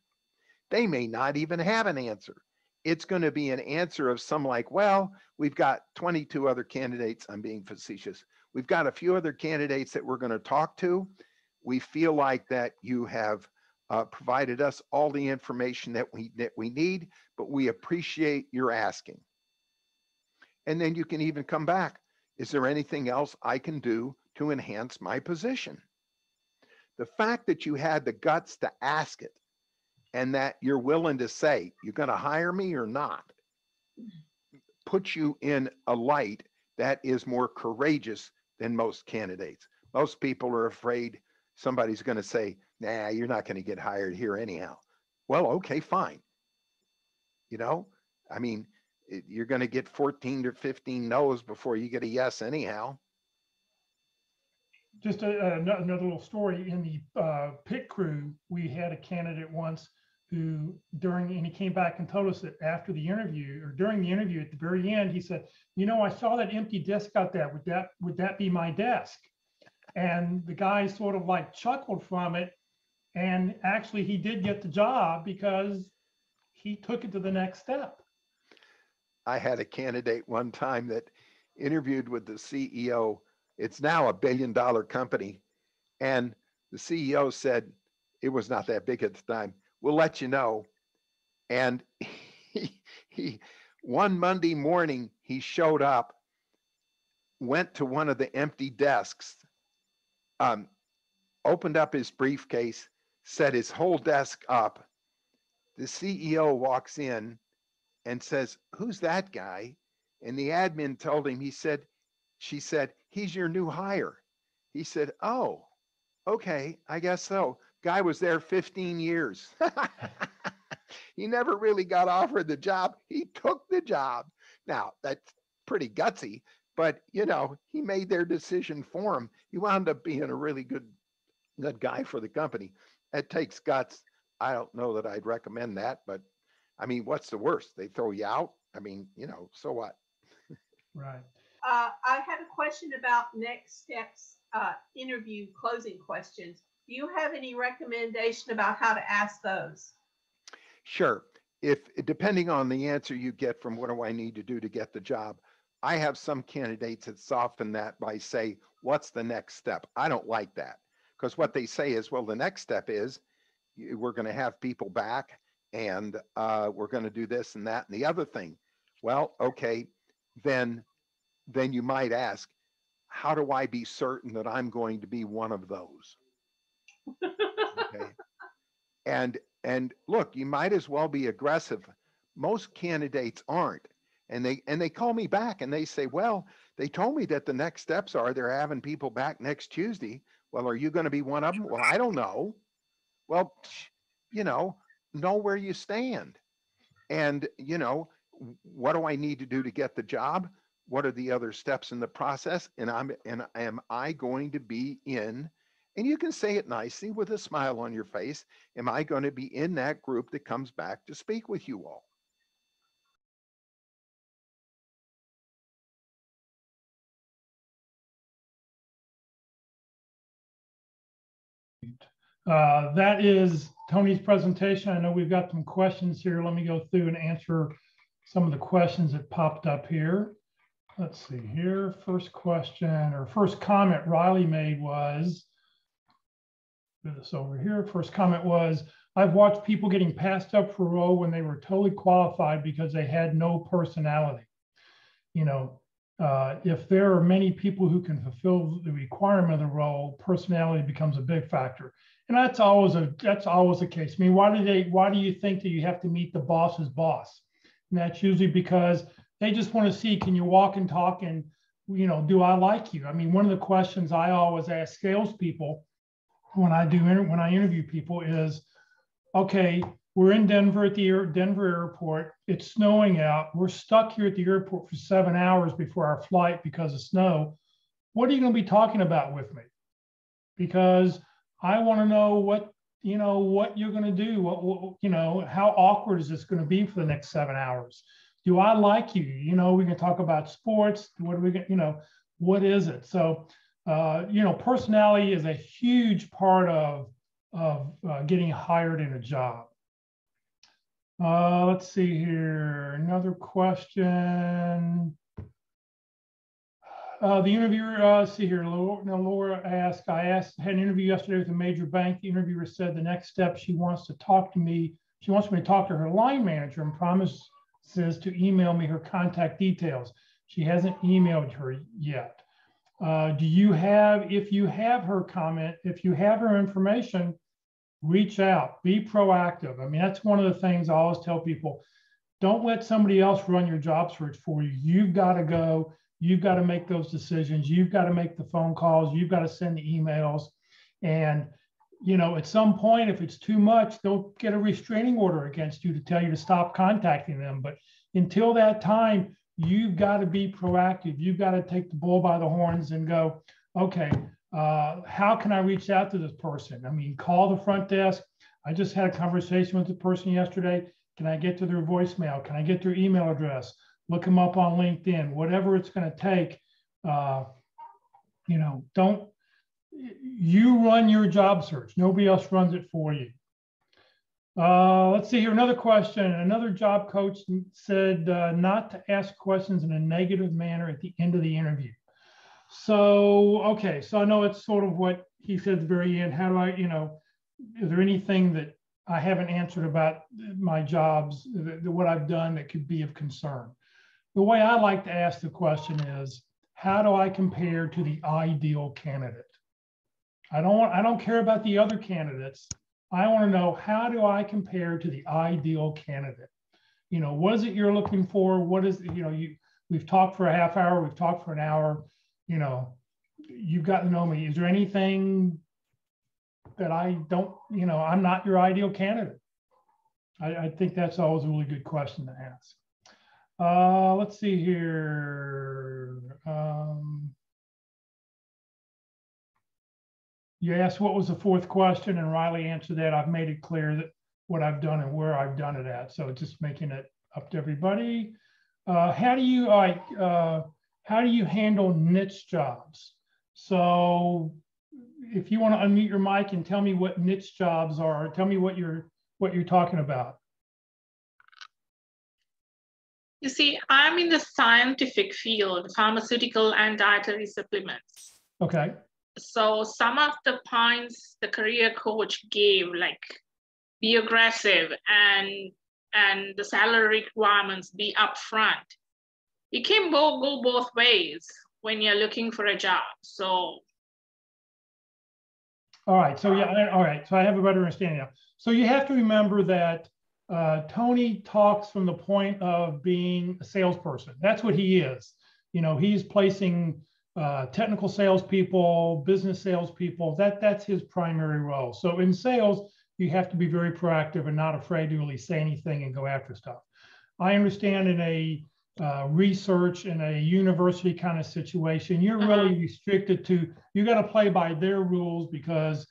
They may not even have an answer. It's going to be an answer of some like, well, we've got 22 other candidates. I'm being facetious. We've got a few other candidates that we're going to talk to. We feel like that you have uh, provided us all the information that we that we need, but we appreciate your asking. And then you can even come back. Is there anything else I can do to enhance my position? The fact that you had the guts to ask it and that you're willing to say, you're going to hire me or not, puts you in a light that is more courageous than most candidates. Most people are afraid somebody's going to say, nah, you're not going to get hired here anyhow. Well, okay, fine. You know, I mean, it- you're going to get 14 to 15 no's before you get a yes anyhow. Just a- a- another little story in the uh, pit crew, we had a candidate once who during, and he came back and told us that after the interview or during the interview at the very end, he said, you know, I saw that empty desk out there. Would that, would that be my desk? And the guy sort of like chuckled from it. And actually he did get the job because he took it to the next step. I had a candidate one time that interviewed with the CEO. It's now a billion dollar company. And the CEO said it was not that big at the time. We'll let you know. And he, he one Monday morning, he showed up, went to one of the empty desks, um, opened up his briefcase, set his whole desk up. The CEO walks in and says, Who's that guy? And the admin told him, he said, She said, He's your new hire. He said, Oh, okay, I guess so. Guy was there 15 years. he never really got offered the job. He took the job. Now, that's pretty gutsy, but you know, he made their decision for him. He wound up being a really good good guy for the company. It takes guts. I don't know that I'd recommend that, but I mean, what's the worst? They throw you out? I mean, you know, so what? Right. Uh, I had a question about next steps, uh, interview closing questions. Do you have any recommendation about how to ask those? Sure. If, depending on the answer you get from what do I need to do to get the job, I have some candidates that soften that by say, what's the next step? I don't like that. Because what they say is, well, the next step is we're going to have people back and uh, we're going to do this and that and the other thing. Well, okay, then, then you might ask, how do I be certain that I'm going to be one of those? Okay. And, and look, you might as well be aggressive. Most candidates aren't. And they, and they call me back and they say, well, they told me that the next steps are they're having people back next Tuesday. Well, are you going to be one of them? Well, I don't know. Well, you know, know where you stand. And, you know, what do I need to do to get the job? What are the other steps in the process? And I'm, and am I going to be in and you can say it nicely with a smile on your face. Am I going to be in that group that comes back to speak with you all? Uh, That is Tony's presentation. I know we've got some questions here. Let me go through and answer some of the questions that popped up here. Let's see here. First question or first comment Riley made was, do this over here. First comment was, I've watched people getting passed up for a role when they were totally qualified because they had no personality. You know, uh, if there are many people who can fulfill the requirement of the role, personality becomes a big factor. And that's always a that's always the case. I mean, why do they why do you think that you have to meet the boss's boss? And that's usually because they just want to see can you walk and talk and you know, do I like you? I mean, one of the questions I always ask salespeople when I do when I interview people is, okay, we're in Denver at the Denver airport. It's snowing out. We're stuck here at the airport for seven hours before our flight because of snow. What are you going to be talking about with me? Because I want to know what you know what you're going to do. What, what you know, how awkward is this going to be for the next seven hours? Do I like you? You know, we can talk about sports. What do we get? You know, what is it? So, uh, you know, personality is a huge part of of uh, getting hired in a job. Uh, let's see here. Another question. Uh, the interviewer, uh, see here, Laura, Laura asked, I asked, had an interview yesterday with a major bank. The interviewer said the next step, she wants to talk to me. She wants me to talk to her line manager and promises to email me her contact details. She hasn't emailed her yet. Uh, do you have, if you have her comment, if you have her information, reach out, be proactive. I mean, that's one of the things I always tell people. Don't let somebody else run your job search for you. You've got to go, you've got to make those decisions, you've got to make the phone calls, you've got to send the emails. And, you know, at some point, if it's too much, they'll get a restraining order against you to tell you to stop contacting them. But until that time, you've got to be proactive. You've got to take the bull by the horns and go, okay, uh, how can I reach out to this person? I mean, call the front desk. I just had a conversation with the person yesterday. Can I get to their voicemail? Can I get their email address? Look them up on LinkedIn, whatever it's going to take. Uh, you know, don't, you run your job search. Nobody else runs it for you. Uh, let's see here. Another question. Another job coach said uh, not to ask questions in a negative manner at the end of the interview. So, okay, so I know it's sort of what he said at the very end. How do I, you know, is there anything that I haven't answered about my jobs, the, what I've done that could be of concern? The way I like to ask the question is, how do I compare to the ideal candidate? I don't want, I don't care about the other candidates. I want to know how do I compare to the ideal candidate? You know, what is it you're looking for? What is, you know, you we've talked for a half hour, we've talked for an hour you know, you've got to know me. Is there anything that I don't, you know, I'm not your ideal candidate? I, I think that's always a really good question to ask. Uh, let's see here. Um, you asked what was the fourth question, and Riley answered that. I've made it clear that what I've done and where I've done it at. So just making it up to everybody. Uh, how do you like? Uh, how do you handle niche jobs? So if you want to unmute your mic and tell me what niche jobs are, tell me what you're what you're talking about. You see, I'm in the scientific field, pharmaceutical and dietary supplements. Okay. So some of the points the career coach gave, like be aggressive and and the salary requirements be upfront it can go, go both ways when you're looking for a job. So. All right. So yeah. All right. So I have a better understanding now. So you have to remember that uh, Tony talks from the point of being a salesperson. That's what he is. You know, he's placing uh, technical salespeople, business salespeople. That that's his primary role. So in sales, you have to be very proactive and not afraid to really say anything and go after stuff. I understand in a uh, research in a university kind of situation, you're uh-huh. really restricted to you got to play by their rules because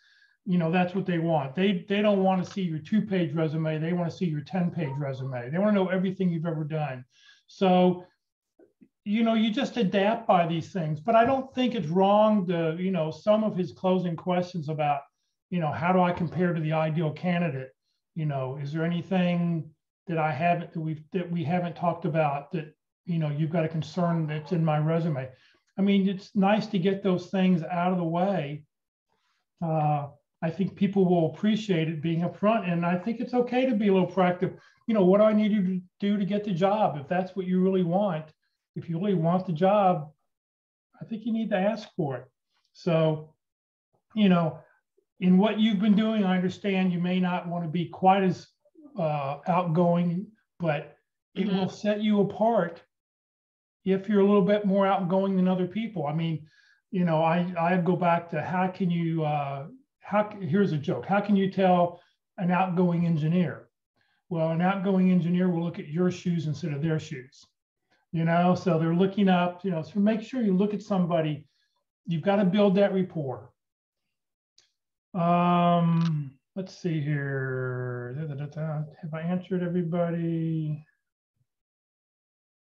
you know that's what they want. They they don't want to see your two page resume. They want to see your 10 page resume. They want to know everything you've ever done. So you know you just adapt by these things. But I don't think it's wrong to you know some of his closing questions about you know how do I compare to the ideal candidate. You know, is there anything that I haven't that we've that we haven't talked about that you know you've got a concern that's in my resume. I mean, it's nice to get those things out of the way. Uh, I think people will appreciate it being upfront. And I think it's okay to be a little proactive. You know, what do I need you to do to get the job? If that's what you really want, if you really want the job, I think you need to ask for it. So, you know, in what you've been doing, I understand you may not want to be quite as uh, outgoing, but it Mhm. will set you apart if you're a little bit more outgoing than other people. I mean, you know, I, I go back to how can you, uh, how, here's a joke. How can you tell an outgoing engineer? Well, an outgoing engineer will look at your shoes instead of their shoes. You know, so they're looking up, you know, so make sure you look at somebody. You've got to build that rapport. Um, let's see here. Da, da, da. Have I answered everybody?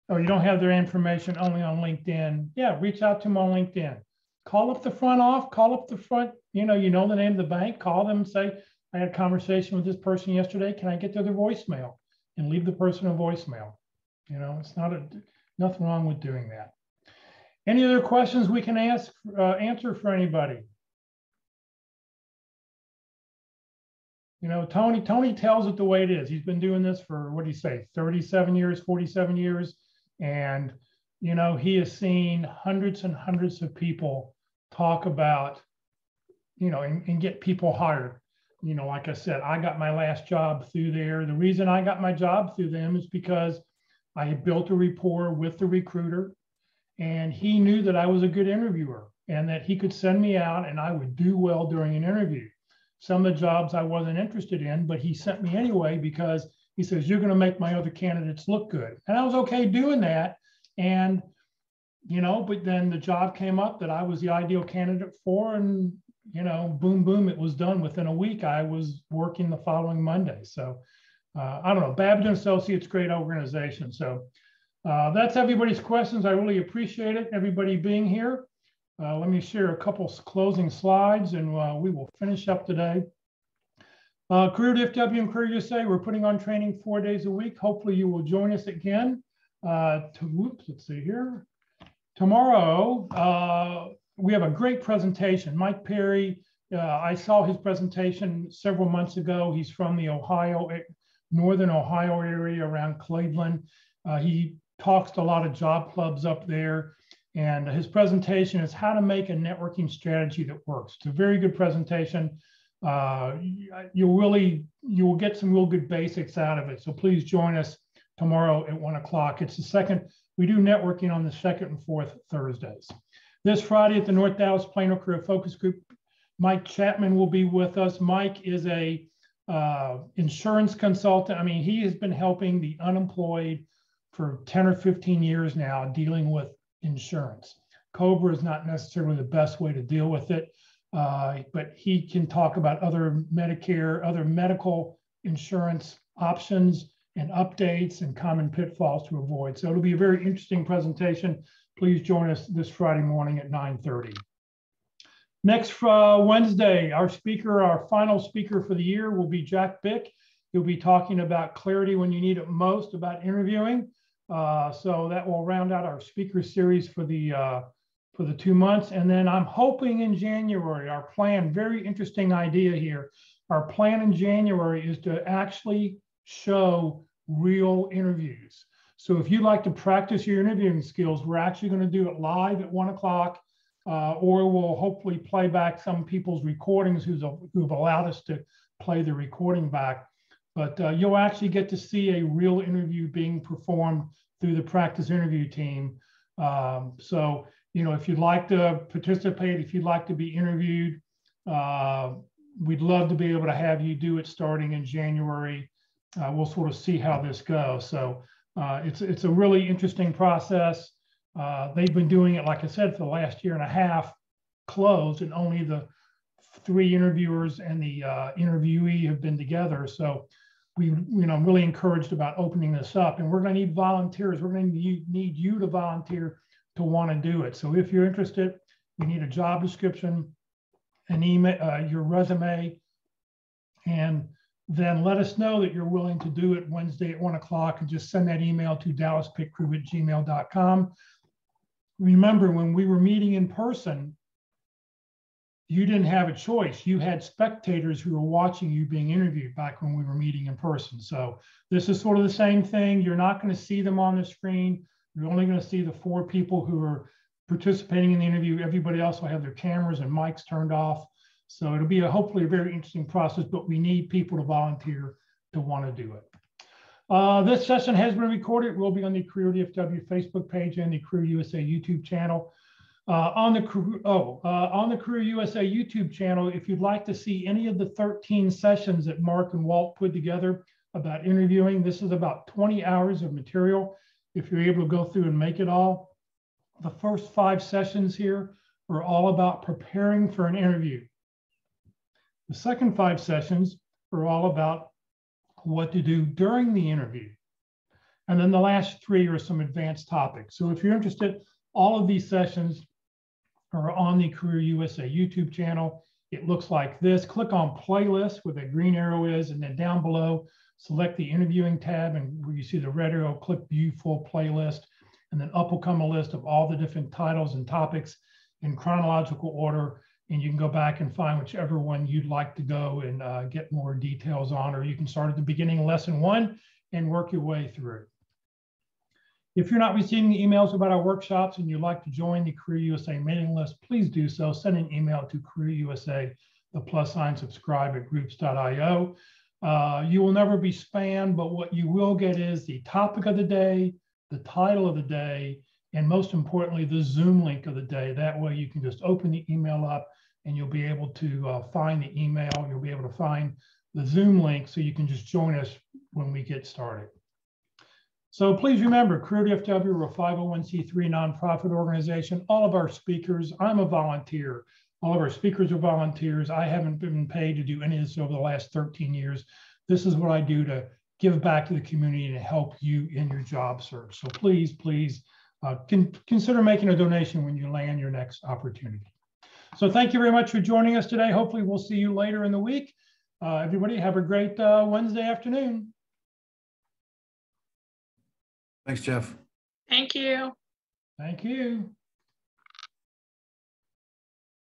Oh, you don't have their information only on LinkedIn. Yeah, reach out to them on LinkedIn. Call up the front off, call up the front, you know, you know the name of the bank, call them say, I had a conversation with this person yesterday. Can I get to their voicemail? And leave the person a voicemail. You know, it's not a, nothing wrong with doing that. Any other questions we can ask, uh, answer for anybody? You know, Tony, Tony tells it the way it is. He's been doing this for, what do you say, 37 years, 47 years. And, you know, he has seen hundreds and hundreds of people talk about, you know, and, and get people hired. You know, like I said, I got my last job through there. The reason I got my job through them is because I had built a rapport with the recruiter and he knew that I was a good interviewer and that he could send me out and I would do well during an interview. Some of the jobs I wasn't interested in, but he sent me anyway because he says, You're going to make my other candidates look good. And I was okay doing that. And, you know, but then the job came up that I was the ideal candidate for. And, you know, boom, boom, it was done within a week. I was working the following Monday. So, uh, I don't know, Babich and Associates, great organization. So uh, that's everybody's questions. I really appreciate it, everybody being here. Uh, let me share a couple closing slides and uh, we will finish up today. Uh, Career DFW and Career USA, we're putting on training four days a week. Hopefully you will join us again. Uh, to, whoops, let's see here. Tomorrow, uh, we have a great presentation. Mike Perry, uh, I saw his presentation several months ago. He's from the Ohio, Northern Ohio area around Cleveland. Uh, he talks to a lot of job clubs up there. And his presentation is how to make a networking strategy that works. It's a very good presentation. Uh, you'll really, you will get some real good basics out of it. So please join us tomorrow at one o'clock. It's the second, we do networking on the second and fourth Thursdays. This Friday at the North Dallas Plano Career Focus Group, Mike Chapman will be with us. Mike is a uh, insurance consultant. I mean, he has been helping the unemployed for 10 or 15 years now dealing with insurance. COBRA is not necessarily the best way to deal with it, uh, but he can talk about other Medicare, other medical insurance options and updates and common pitfalls to avoid. So it'll be a very interesting presentation. Please join us this Friday morning at 9.30. Next uh, Wednesday, our speaker, our final speaker for the year will be Jack Bick. He'll be talking about clarity when you need it most about interviewing. Uh, so that will round out our speaker series for the uh, for the two months. And then I'm hoping in January, our plan, very interesting idea here. Our plan in January is to actually show real interviews. So if you'd like to practice your interviewing skills, we're actually going to do it live at one o'clock, uh, or we'll hopefully play back some people's recordings who's, who've allowed us to play the recording back but uh, you'll actually get to see a real interview being performed through the practice interview team. Um, so, you know, if you'd like to participate, if you'd like to be interviewed, uh, we'd love to be able to have you do it starting in January. Uh, we'll sort of see how this goes. So uh, it's, it's a really interesting process. Uh, they've been doing it, like I said, for the last year and a half closed and only the three interviewers and the uh, interviewee have been together. So we, you know, I'm really encouraged about opening this up and we're going to need volunteers. We're going to need you to volunteer to want to do it. So if you're interested, we need a job description, an email, uh, your resume, and then let us know that you're willing to do it Wednesday at one o'clock and just send that email to dallaspitcrew at gmail.com. Remember, when we were meeting in person, you didn't have a choice. You had spectators who were watching you being interviewed back when we were meeting in person. So this is sort of the same thing. You're not going to see them on the screen. You're only going to see the four people who are participating in the interview. Everybody else will have their cameras and mics turned off. So it'll be a, hopefully a very interesting process, but we need people to volunteer to want to do it. Uh, this session has been recorded. It will be on the Career DFW Facebook page and the Career USA YouTube channel. Uh, on the oh uh, on the Career USA YouTube channel, if you'd like to see any of the 13 sessions that Mark and Walt put together about interviewing, this is about 20 hours of material. If you're able to go through and make it all, the first five sessions here are all about preparing for an interview. The second five sessions are all about what to do during the interview. And then the last three are some advanced topics. So if you're interested, all of these sessions are on the Career USA YouTube channel. It looks like this. Click on playlist where the green arrow is, and then down below, select the interviewing tab and where you see the red arrow, click view full playlist. And then up will come a list of all the different titles and topics in chronological order and you can go back and find whichever one you'd like to go and uh, get more details on, or you can start at the beginning of lesson one and work your way through. If you're not receiving emails about our workshops and you'd like to join the Career USA mailing list, please do so. Send an email to Career USA, the plus sign subscribe at groups.io. Uh, you will never be spammed, but what you will get is the topic of the day, the title of the day, and most importantly, the Zoom link of the day. That way you can just open the email up and you'll be able to uh, find the email. You'll be able to find the Zoom link so you can just join us when we get started. So please remember, Career DFW, we're a 501c3 nonprofit organization. All of our speakers, I'm a volunteer. All of our speakers are volunteers. I haven't been paid to do any of this over the last 13 years. This is what I do to give back to the community and help you in your job search. So please, please uh, can consider making a donation when you land your next opportunity. So thank you very much for joining us today. Hopefully we'll see you later in the week. Uh, everybody have a great uh, Wednesday afternoon. Thanks, Jeff. Thank you. Thank you.